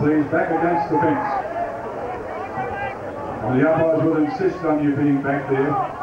please, back against the fence. And the umpires will insist on you being back there.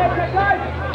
Yeah.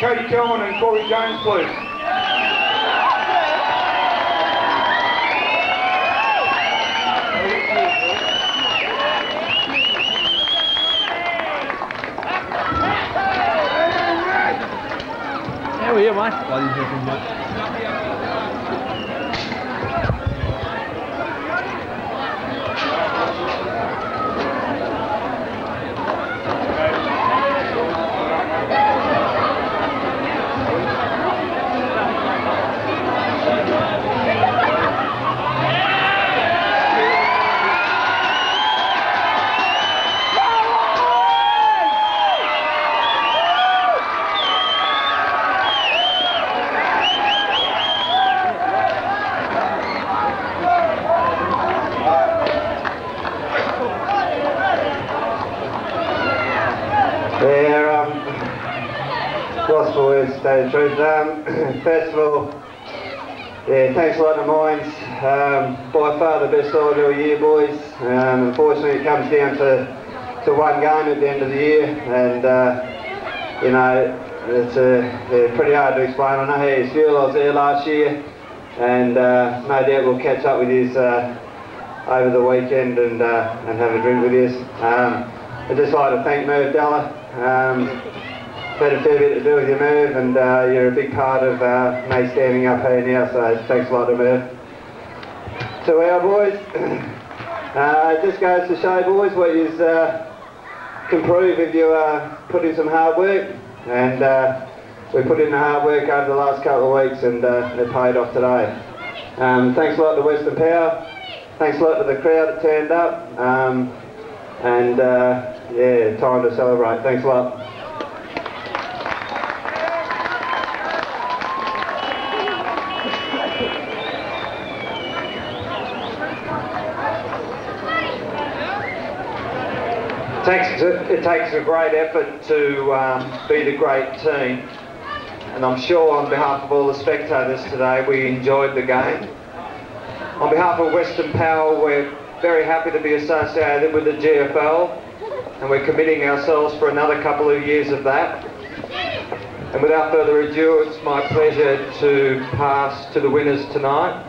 Katie Kelman and Corey Jones, please. How are you, mate? Yeah, comes down to, to one game at the end of the year, and uh, you know, it's uh, pretty hard to explain. I know how you feel. I was there last year, and uh, no doubt we'll catch up with you uh, over the weekend and uh, and have a drink with you. Um, I'd just like to thank Merv Della. Um, had a fair bit to do with your Merv, and uh, you're a big part of me standing up here now. So thanks a lot to Merv. To our boys, uh, it just goes to show, boys, what you uh, can prove if you uh, put in some hard work. And uh, we put in the hard work over the last couple of weeks, and uh, it paid off today. Um, thanks a lot to Western Power. Thanks a lot to the crowd that turned up. Um, and uh, yeah, time to celebrate. Thanks a lot. Takes, it takes a great effort to um, beat a great team, and I'm sure on behalf of all the spectators today, we enjoyed the game. On behalf of Western Power, we're very happy to be associated with the GFL, and we're committing ourselves for another couple of years of that. And without further ado, it's my pleasure to pass to the winners tonight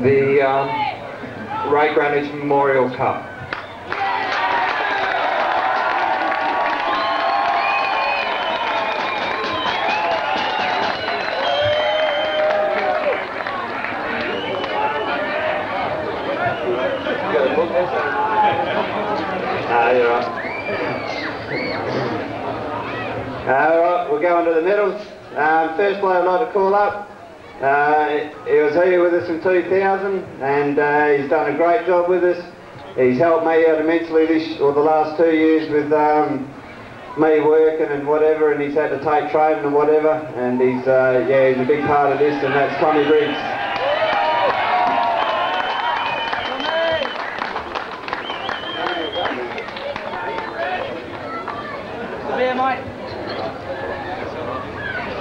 the um, Ray Greenwich Memorial Cup. The medals. Um, first player I'd like to call up. Uh, he was here with us in 2000 and uh, he's done a great job with us. He's helped me out immensely this, or the last two years with um, me working and whatever and he's had to take training and whatever and he's, uh, yeah, he's a big part of this and that's Tommy Briggs. Severe, mate.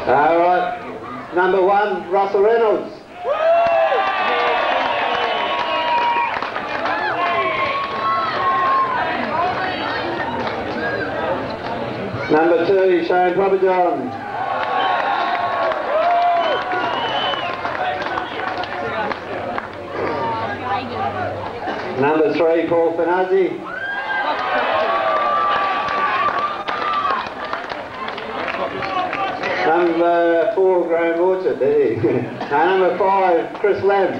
All right, number one, Russell Reynolds. Number two, Shane Probberjohn. Number three, Paul Finazzi. Number uh, four, Graham Orchard, and number five, Chris Lamb.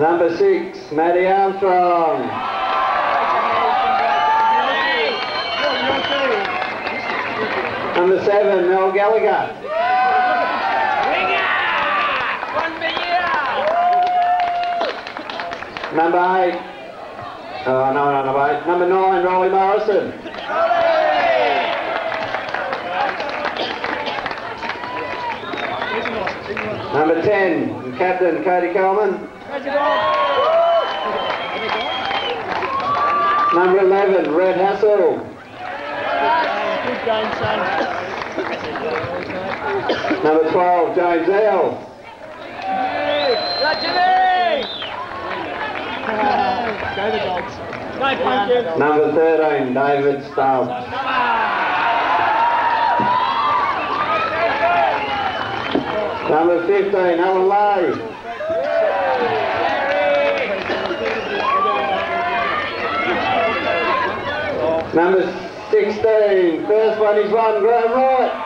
Number six, Matty Armstrong. Number seven, Mel Gallagher. Number eight, oh no, no, eight. Number nine, Rolly Morrison. Number ten, Captain Cody Coleman. Number 11, Red Hassel. Number 12, James L. Number 13, David Stubbs. Number 15, Alan Lay. Number 16, first one is one, Graham Wright.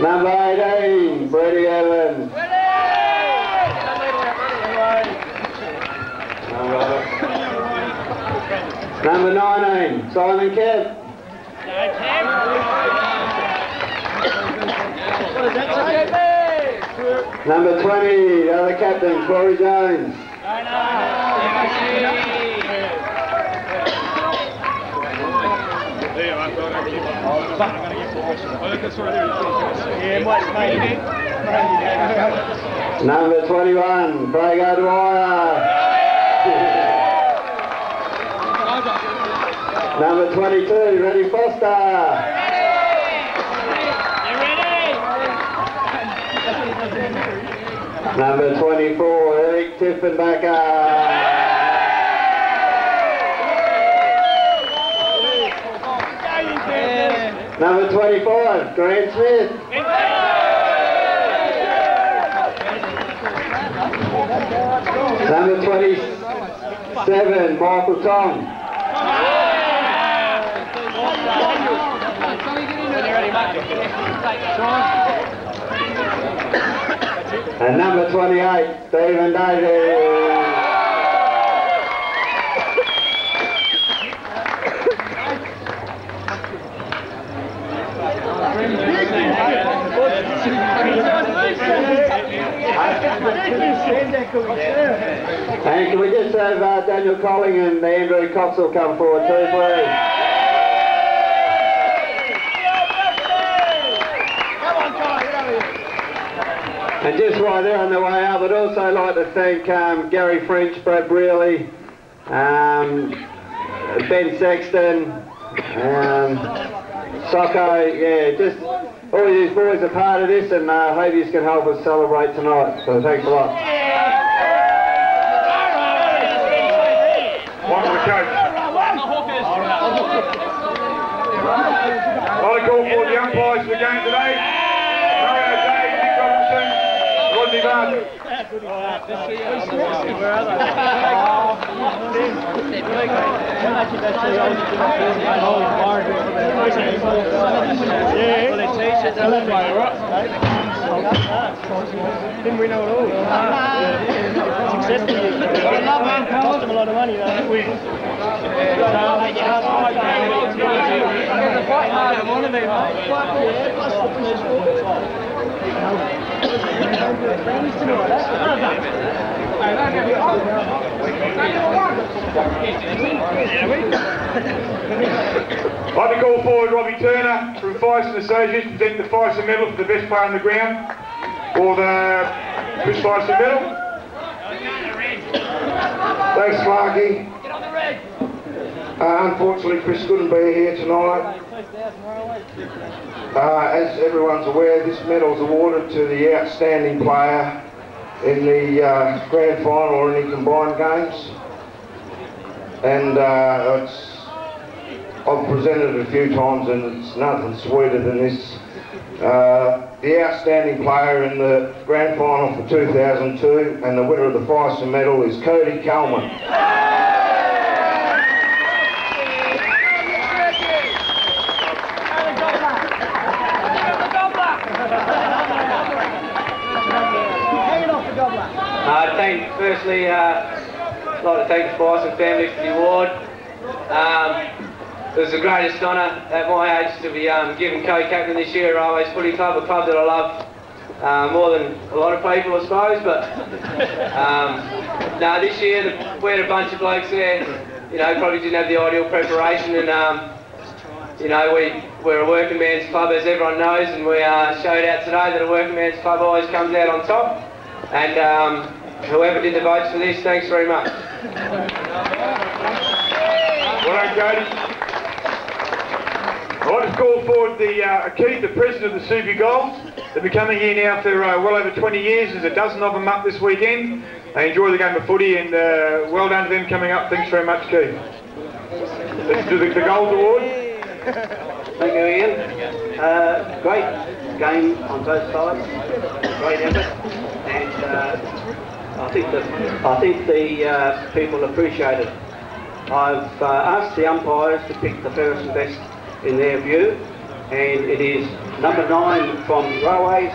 Number 18, Brady Evans. Number 19, Simon Kemp. Number 20, the other captain, Corey Jones. Number 21, Craig O'Dwyer. Number 22, Reddy Foster. Number 24, Eric Tiffenbacker. Number 25, Grant Smith. Number 27, Michael Tong. And number 28, Stephen Davies. And can we just have uh, Daniel Colling and Andrew Coxell come forward too, please? And just while they're on their way up, I'd also like to thank um, Gary French, Brad Brearley, um, Ben Sexton, um, Socko, yeah, just all you boys are part of this, and I uh, hope you can help us celebrate tonight. So thanks a lot. One for the coach. I call for the umpires for the game today. Mario Day, Nick Robinson, Rodney Barton. Didn't we know it all? Successfully. Cost them a lot of money though. I'd like to call forward Robbie Turner from Fireson Associates to present the Fireson Medal for the best player on the ground for the Chris Fireson Medal. Thanks, Clarky. Uh, unfortunately, Chris couldn't be here tonight. Uh, as everyone's aware, this medal is awarded to the outstanding player in the uh, grand final or any combined games. And uh, I've presented it a few times and it's nothing sweeter than this. Uh, the outstanding player in the grand final for 2002 and the winner of the Fireson medal is Cody Coleman. Uh, thank, firstly, uh, I'd like to thank the Bison family for the award. Um, it was the greatest honour at my age to be um, given co-captain this year at Railways Footy Club, a club that I love uh, more than a lot of people, I suppose. But um, this year the, we had a bunch of blokes there. You know, probably didn't have the ideal preparation, and um, you know, we, we're a working man's club, as everyone knows, and we uh, showed out today that a working man's club always comes out on top. And um, whoever did the votes for this, thanks very much. Well done, Cody. I'd like to call forward the uh, Keith, the president of the Super Gold. They've been coming here now for uh, well over 20 years. There's a dozen of them up this weekend. They enjoy the game of footy and uh, well done to them coming up. Thanks very much, Keith. Let's do the, the Gold Award. Thank you, Ian. Uh, great game on both sides. Great effort, and uh, I think that I think the uh, people appreciate it. I've uh, asked the umpires to pick the fairest and best in their view, and it is number nine from Railways.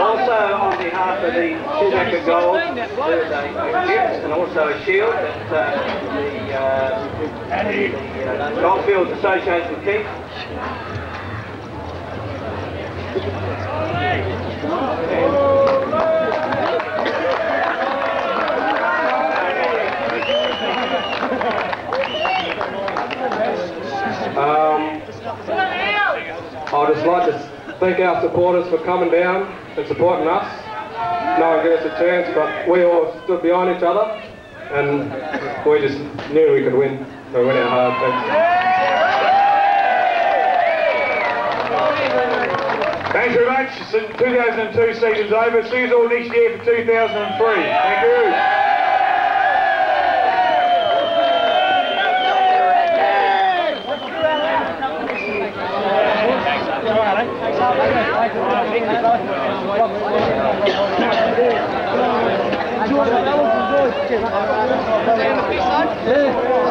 Also, on behalf of the Schumacher Gold, there's a gift and also a shield that uh, the, uh, the Association. Um, I'd just like to thank our supporters for coming down and supporting us. No one gave us a chance, but we all stood behind each other and we just knew we could win. So we went out hard. Thanks. Thanks very much. 2002 season's over. See you all next year for 2003. Thank you. Yeah.